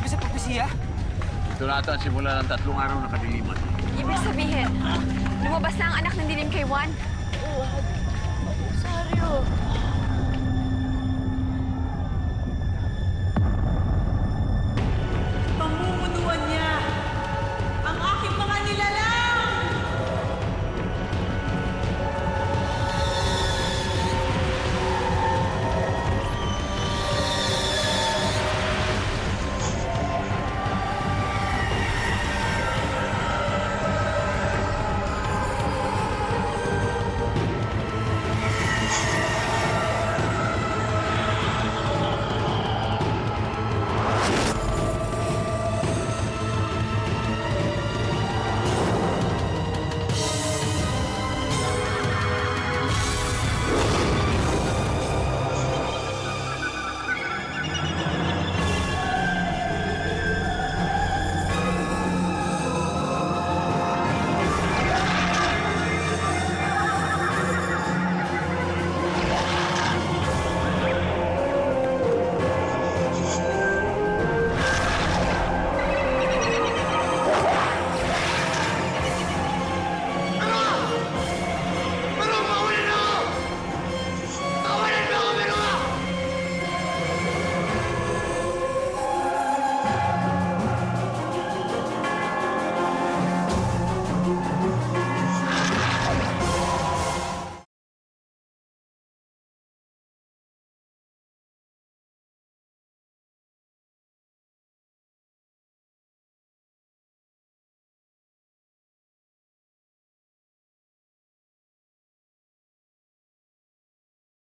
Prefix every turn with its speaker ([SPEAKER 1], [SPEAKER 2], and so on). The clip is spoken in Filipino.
[SPEAKER 1] ba sinasabi sa propesiya?
[SPEAKER 2] Ito na ata ang simula ng tatlong araw na kadiliman.
[SPEAKER 3] Ibig sabihin, lumabas na ang anak ng dilim kay Juan.
[SPEAKER 4] Oh, Rosario,